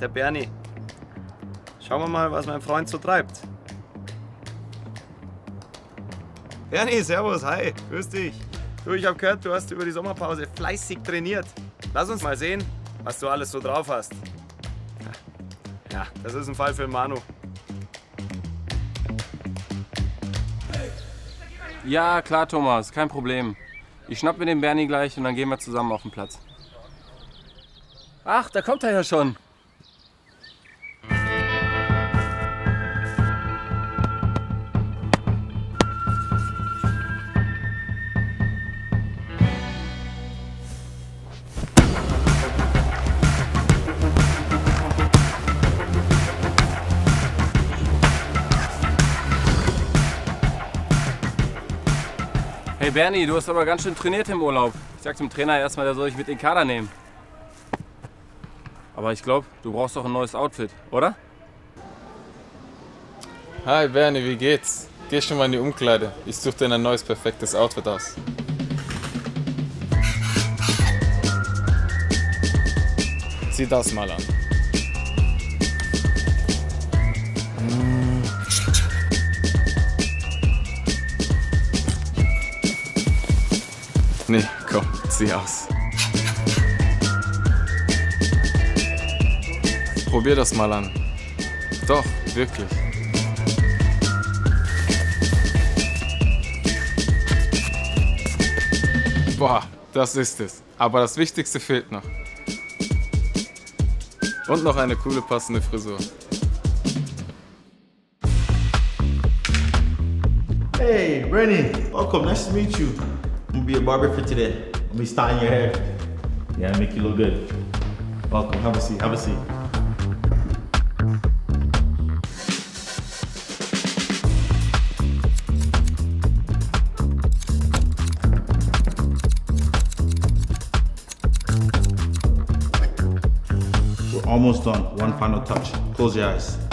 der Bernie. Schauen wir mal, was mein Freund so treibt. Bernie, servus, hi, grüß dich. Du, ich hab gehört, du hast über die Sommerpause fleißig trainiert. Lass uns mal sehen, was du alles so drauf hast. Ja, das ist ein Fall für Manu. Ja, klar, Thomas, kein Problem. Ich schnapp mir den Bernie gleich und dann gehen wir zusammen auf den Platz. Ach, da kommt er ja schon. Hey Bernie, du hast aber ganz schön trainiert im Urlaub. Ich sag zum Trainer erstmal, der soll ich mit in den Kader nehmen. Aber ich glaube, du brauchst doch ein neues Outfit, oder? Hi Bernie, wie geht's? Geh schon mal in die Umkleide. Ich suche dir ein neues, perfektes Outfit aus. Zieh das mal an. Nee, komm, zieh aus. Probier das mal an. Doch, wirklich. Boah, das ist es. Aber das Wichtigste fehlt noch. Und noch eine coole passende Frisur. Hey, Rennie. Welcome. Nice to meet you. I'm gonna be a barber for today. I'm be styling your hair. Yeah, make you look good. Welcome. Have a seat. Have a seat. Almost done. One final touch. Close your eyes.